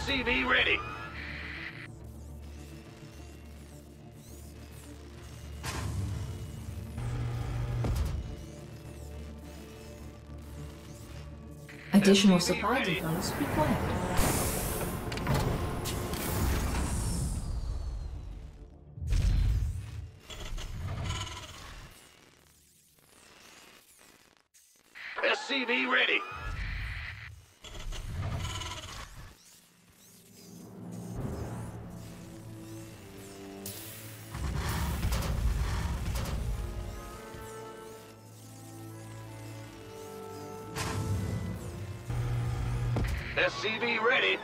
SCV ready. Additional supply depots required. SCV ready. SCV ready.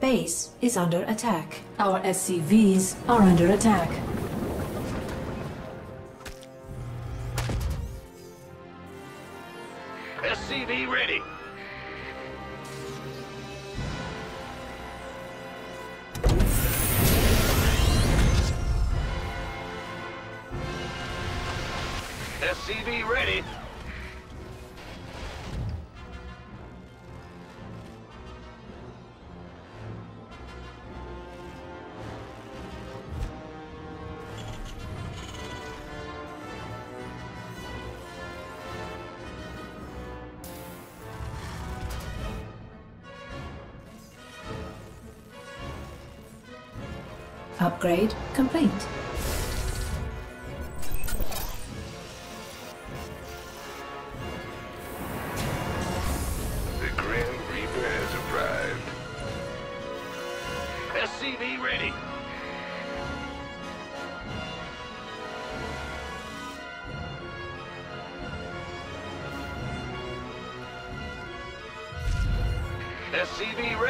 Base is under attack. Our SCVs are under attack. SCV ready. SCV ready. Upgrade complete. The Grand Reaper has arrived. SCV ready. SCV ready.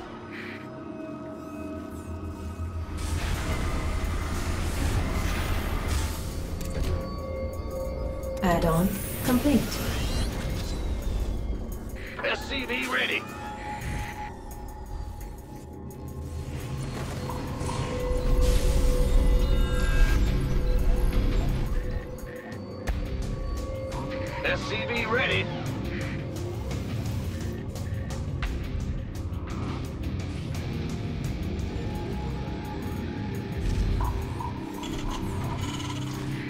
SCV ready.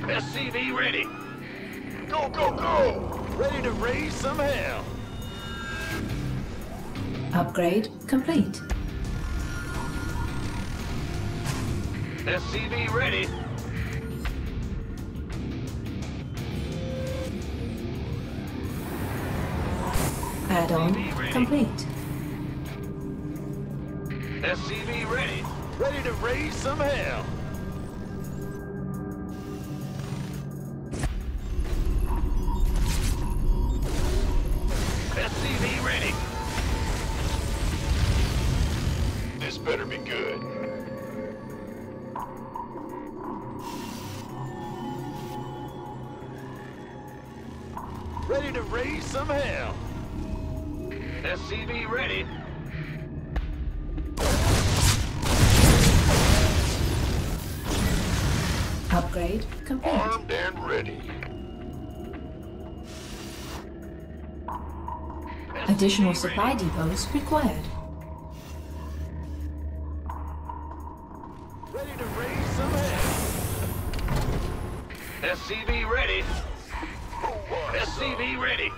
SCV ready. Go, go, go! Ready to raise some hell! Upgrade complete. SCV ready. Add-on complete. SCV ready. Ready to raise some hell! SCV ready. This better be good. Ready to raise some hell! SCV ready. Upgrade complete. Armed and ready. Additional supply depots required. Ready to raise some SCV ready. SCV ready.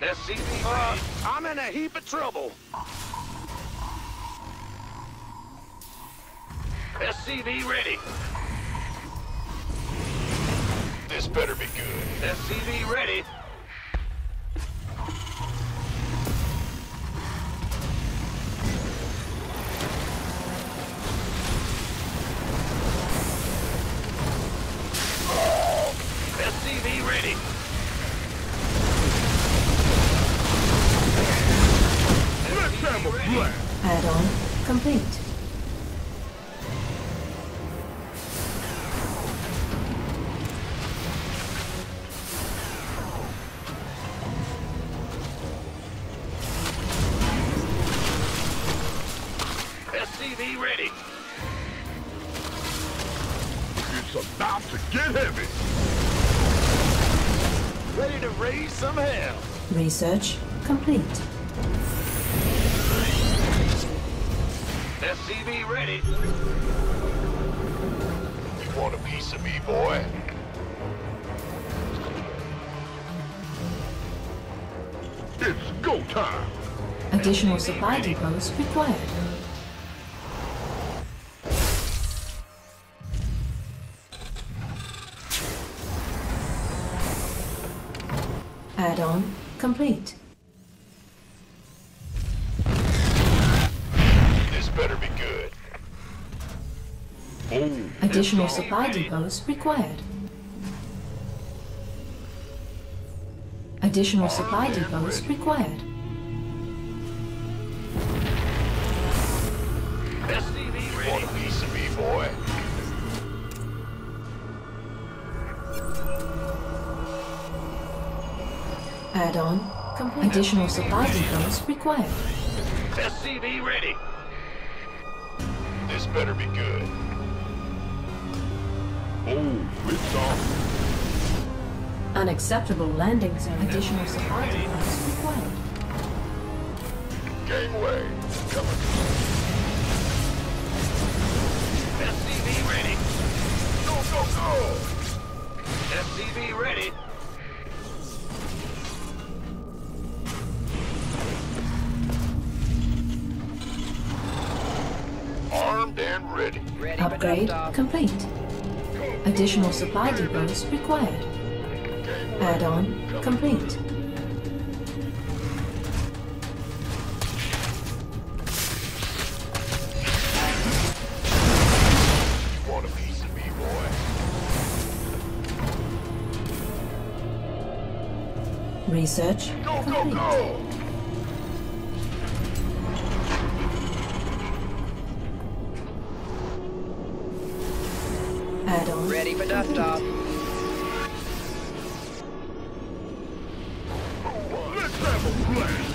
SCV Uh. I'm in a heap of trouble. SCV ready. This better be good. SCV ready. SCV ready. Add-on complete. SCV ready. It's about to get heavy. Ready to raise some hell. Research complete. SCV ready. You want a piece of me, boy? It's go time. Additional supply depots required. Add-on complete. Better be good. Oh, Additional supply ready. depots required. Additional supply and depots ready. required. SCV Want a piece of me, boy? Add-on complete. Additional supply depots required. SCV ready. This better be good. Oh, it's on. Unacceptable landing zone. Additional supply depots required. Gangway. Coming. SCV ready. Go, go, go! SCV ready. And ready. Ready Upgrade complete. Additional supply depots required. Add-on complete. You want a piece of me, boy? Research Go, go, go! Add-on Ready for dust-off. Let's have a blast!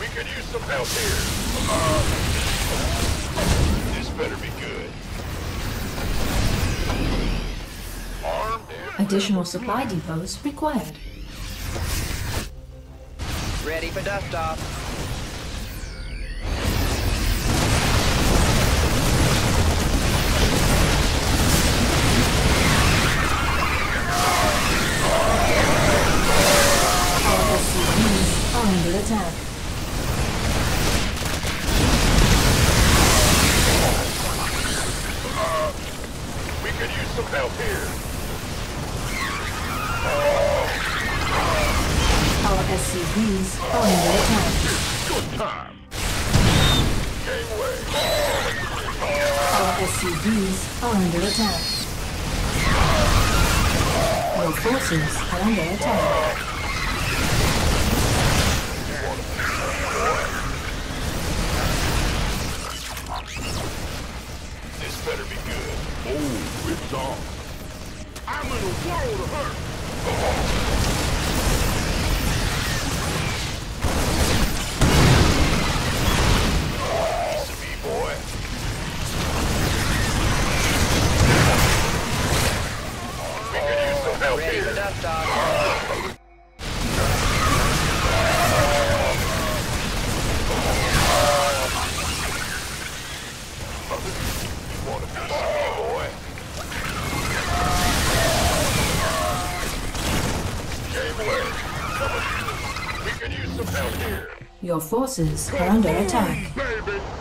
We could use some help here. Uh, this better be good. Armed Additional supply depots required. Ready for dust-off. Our SCVs under attack. SCVs are under attack. Our forces are under attack. This better be good. Oh, it's on. I'm in a world of hurt. Your forces are under attack.